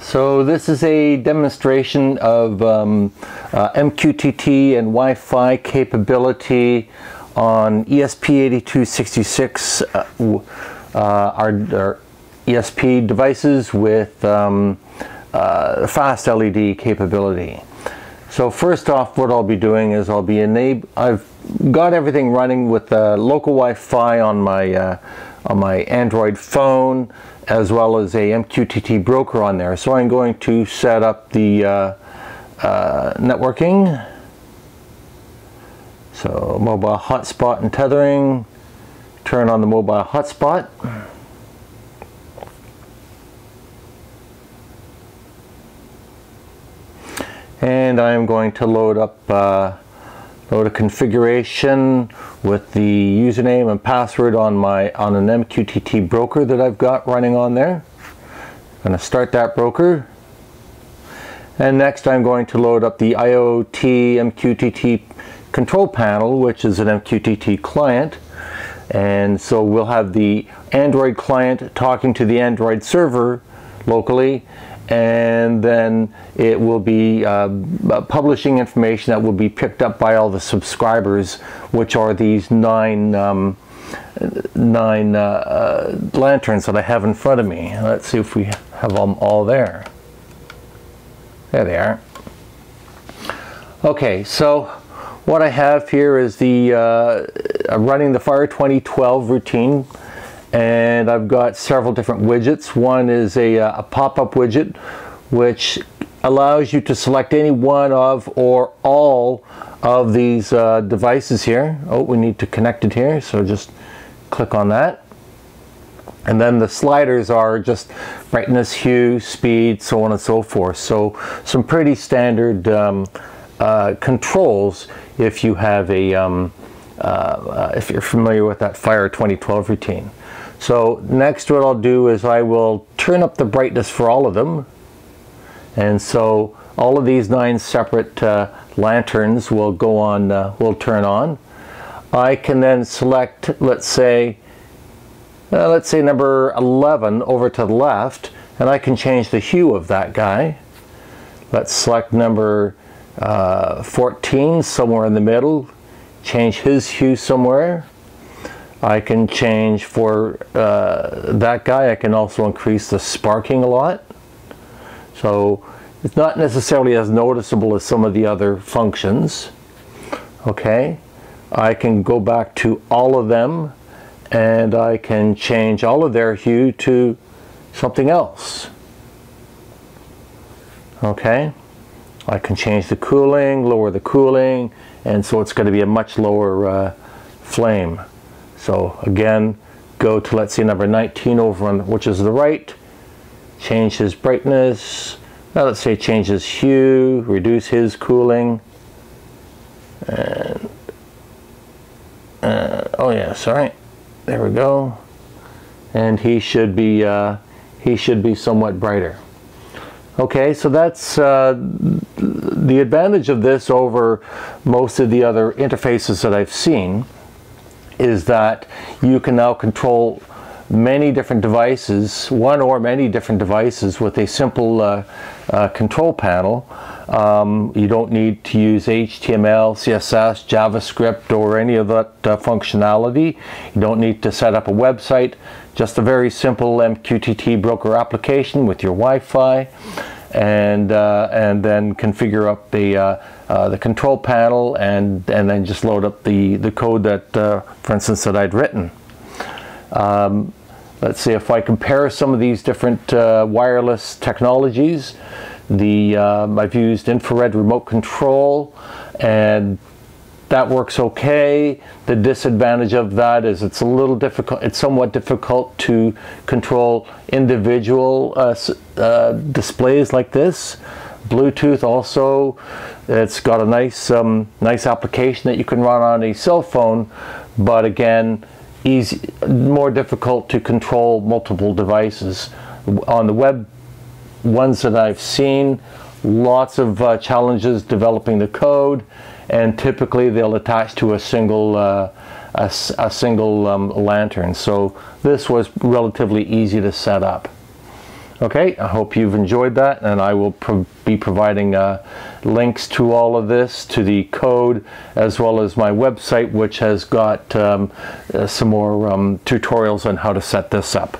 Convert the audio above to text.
So this is a demonstration of um, uh, MQTT and Wi-Fi capability on ESP8266, uh, uh, our, our, ESP devices with um, uh, FastLED capability. So first off, what I'll be doing is I'll be enable. I've got everything running with uh, local Wi-Fi on my uh, on my Android phone as well as a MQTT broker on there. So I'm going to set up the uh, uh, networking. So mobile hotspot and tethering. Turn on the mobile hotspot. And I'm going to load up uh, load a configuration with the username and password on my on an MQTT broker that I've got running on there. I'm going to start that broker. And next I'm going to load up the IoT MQTT control panel, which is an MQTT client. And so we'll have the Android client talking to the Android server locally and then it will be uh, publishing information that will be picked up by all the subscribers, which are these nine um, nine uh, uh, lanterns that I have in front of me. Let's see if we have them all there. There they are. Okay, so what I have here is the uh, running the Fire 2012 routine and I've got several different widgets. One is a, uh, a pop-up widget which allows you to select any one of or all of these uh, devices here. Oh, we need to connect it here, so just click on that. And then the sliders are just brightness, hue, speed, so on and so forth. So some pretty standard um, uh, controls if you have a, um, uh, if you're familiar with that Fire 2012 routine. So next what I'll do is I will turn up the brightness for all of them. And so all of these nine separate uh, lanterns will go on, uh, will turn on. I can then select, let's say, uh, let's say number 11 over to the left, and I can change the hue of that guy. Let's select number uh, 14 somewhere in the middle, change his hue somewhere. I can change for uh, that guy, I can also increase the sparking a lot. So it's not necessarily as noticeable as some of the other functions. Okay, I can go back to all of them and I can change all of their hue to something else. Okay, I can change the cooling, lower the cooling, and so it's going to be a much lower uh, flame. So again, go to let's see number 19 over on which is the right, change his brightness, now let's say change his hue, reduce his cooling, and uh, oh yeah, sorry, there we go, and he should be uh, he should be somewhat brighter. Okay, so that's uh, the advantage of this over most of the other interfaces that I've seen is that you can now control many different devices, one or many different devices with a simple uh, uh, control panel. Um, you don't need to use HTML, CSS, JavaScript, or any of that uh, functionality. You don't need to set up a website, just a very simple MQTT broker application with your Wi-Fi and uh, and then configure up the uh, uh, the control panel and and then just load up the the code that uh, for instance that I'd written. Um, let's see if I compare some of these different uh, wireless technologies the um, I've used infrared remote control and that works okay. The disadvantage of that is it's a little difficult, it's somewhat difficult to control individual uh, uh, displays like this. Bluetooth also, it's got a nice, um, nice application that you can run on a cell phone, but again, easy, more difficult to control multiple devices. On the web ones that I've seen, lots of uh, challenges developing the code and typically they'll attach to a single uh, a, a, single um, lantern so this was relatively easy to set up Okay, I hope you've enjoyed that, and I will pro be providing uh, links to all of this, to the code, as well as my website, which has got um, uh, some more um, tutorials on how to set this up.